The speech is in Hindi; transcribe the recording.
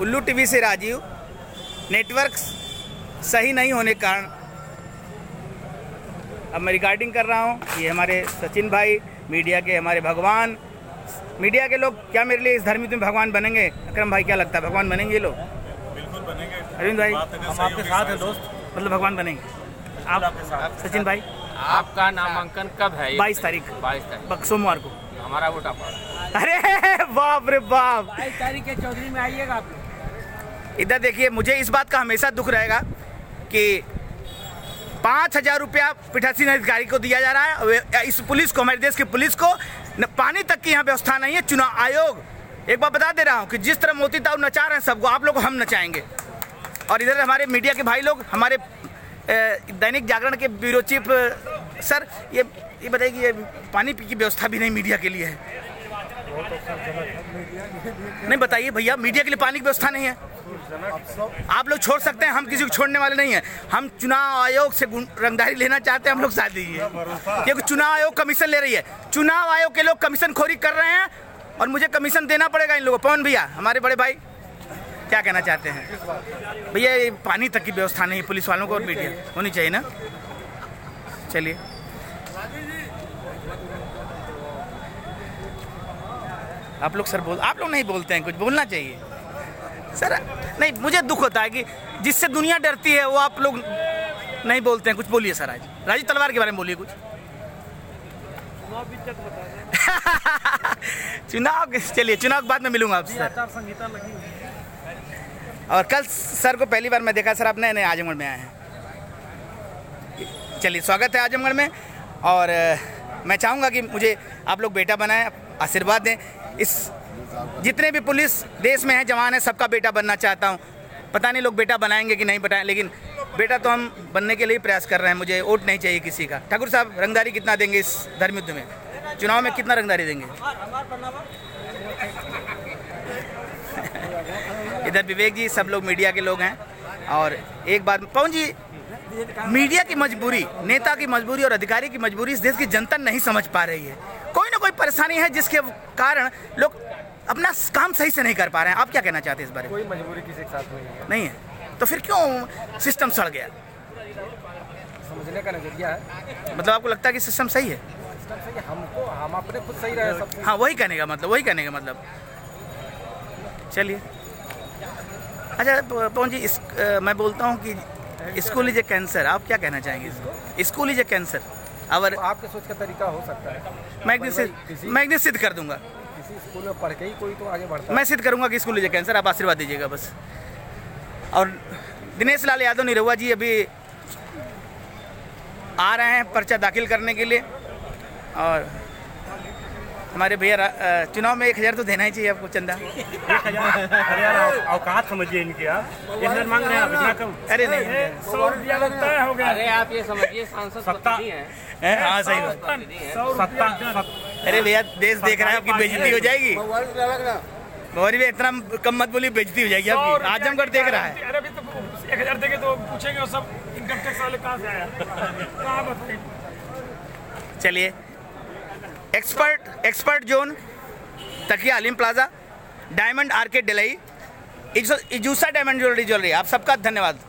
उल्लू टीवी से राजीव नेटवर्क सही नहीं होने के कारण अब मैं रिकॉर्डिंग कर रहा हूँ। ये हमारे सचिन भाई मीडिया के हमारे भगवान। मीडिया के लोग क्या मेरे लिए इस धर्म में भगवान बनेंगे? अक्रम भाई क्या लगता है? भगवान बनेंगे ये लोग? बिल्कुल बनेंगे। अरविंद भाई हम आपके साथ हैं दोस्त। मतलब भगवान बनेंगे। आप आपके साथ। सचिन भाई? आपका नामांकन कब है? 22 तारीख। बाईस तारीख। सोमवार को। हमारा वोट आप अरे बाप रे बाप। बाईस तारीख के चौधरी में आइएगा आप। इधर देखिए, मुझे इस बात का हमेशा दुख रहेगा कि पाँच हज़ार रुपया पीठासीन अधिकारी को दिया जा रहा है। इस पुलिस को, हमारे देश की पुलिस को पानी तक की यहाँ व्यवस्था नहीं है, चुनाव आयोग। एक बार बता दे रहा हूँ कि जिस तरह मोती ताऊ नचा रहे हैं सबको, आप लोग हम नचाएँगे। और इधर हमारे मीडिया के भाई लोग, हमारे दैनिक जागरण के ब्यूरो चीफ सर, ये ये बताइए कि ये पानी की व्यवस्था भी नहीं मीडिया के लिए है। नहीं, बताइए भैया, मीडिया के लिए पानी की व्यवस्था नहीं है। आप लोग छोड़ सकते हैं, हम किसी को छोड़ने वाले नहीं हैं। हम चुनाव आयोग से रंगदारी लेना चाहते हैं, हम लोग साथ दीजिए। क्योंकि चुनाव आयोग कमीशन ले रही है। चुनाव आयोग के लोग कमीशन खोरी कर रहे हैं और मुझे कमीशन देना पड़ेगा इन लोगों को। पवन भैया, हमारे बड़े भाई, क्या कहना चाहते हैं? भैया पानी तक की व्यवस्था नहीं पुलिस वालों को और मीडिया, होनी चाहिए ना? चलिए। आप लोग सर बोल, आप लोग नहीं बोलते हैं कुछ, बोलना चाहिए। सर, नहीं, मुझे दुख होता है कि जिससे दुनिया डरती है, वो आप लोग नहीं बोलते हैं। कुछ बोलिए सर आज। राजीव तलवार के बारे में बोलिए कुछ। चुनाव चलिए, चुनाव के बाद में मिलूँगा आपसे और कल सर को पहली बार मैं देखा, सर आप नए नए आजमगढ़ में आए हैं। चलिए, स्वागत है आजमगढ़ में। और मैं चाहूँगा कि मुझे आप लोग बेटा बनाएँ आशीर्वाद दें। इस जितने भी पुलिस देश में हैं, जवान हैं, सबका बेटा बनना चाहता हूँ। पता नहीं लोग बेटा बनाएँगे कि नहीं बनाएँ लेकिन बेटा तो हम बनने के लिए प्रयास कर रहे हैं। मुझे वोट नहीं चाहिए किसी का। ठाकुर साहब, रंगदारी कितना देंगे इस धर्म युद्ध में? चुनाव में कितना रंगदारी देंगे? इधर विवेक जी, सब लोग मीडिया के लोग हैं, और एक बात पवन जी, मीडिया की मजबूरी, नेता की मजबूरी और अधिकारी की मजबूरी इस देश की जनता नहीं समझ पा रही है। कोई परेशानी है जिसके कारण लोग अपना काम सही से नहीं कर पा रहे हैं? आप क्या कहना चाहते हैं इस बारे में? कोई मजबूरी किसी के साथ नहीं है। नहीं है। तो फिर क्यों सिस्टम सड़ गया? समझने का नज़रिया है। मतलब आपको लगता है कि सिस्टम सही है? सिस्टम हमको हम अपने खुद सही रहे सब हाँ। वही कहने का मतलब वही कहने का मतलब। चलिए। अच्छा पवन जी इस अ, मैं बोलता हूँ कि स्कूल इज़ ए कैंसर आप क्या कहना चाहेंगे इसको? School is a cancer. और तो आपके सोच का तरीका हो सकता है। मैं एक दिन सिद्ध मैं एक दिन सिद्ध कर दूँगा। किसी स्कूल में पढ़ के ही कोई तो आगे बढ़ता मैं सिद्ध करूँगा कि स्कूल लीजिए कैंसर आप आशीर्वाद दीजिएगा बस। और दिनेश लाल यादव निरहुआ जी अभी आ रहे हैं पर्चा दाखिल करने के लिए। और हमारे भैया चुनाव में एक हज़ार तो देना ही चाहिए आपको चंदा। औकात समझिए इनकी आप इतना मांग रहे हैं आप इतना कम। अरे नहीं। सौ रुपया लगता है हो गया। अरे आप ये समझिए सांसद सत्ता- प्रतिनिधि हैं। हैं? हाँ सही बात। सत्ता अरे भैया देश देख रहा है आपकी बेइज्जती हो जाएगी। गौरी भैया इतना कम मत बोलिए बेइज्जती हो जाएगी आपकी। आजमगढ़ देख रहा है। अरे अभी तो एक हज़ार देंगे तो पूछेंगे सब इनकम टैक्स वाले कहाँ से आया? कहाँ बताइए चलिए। Expert expert zone Takiya Aleem plaza diamond arcade डिलई इजूसा डायमंड ज्वेलरी ज्वेलरी आप सबका धन्यवाद।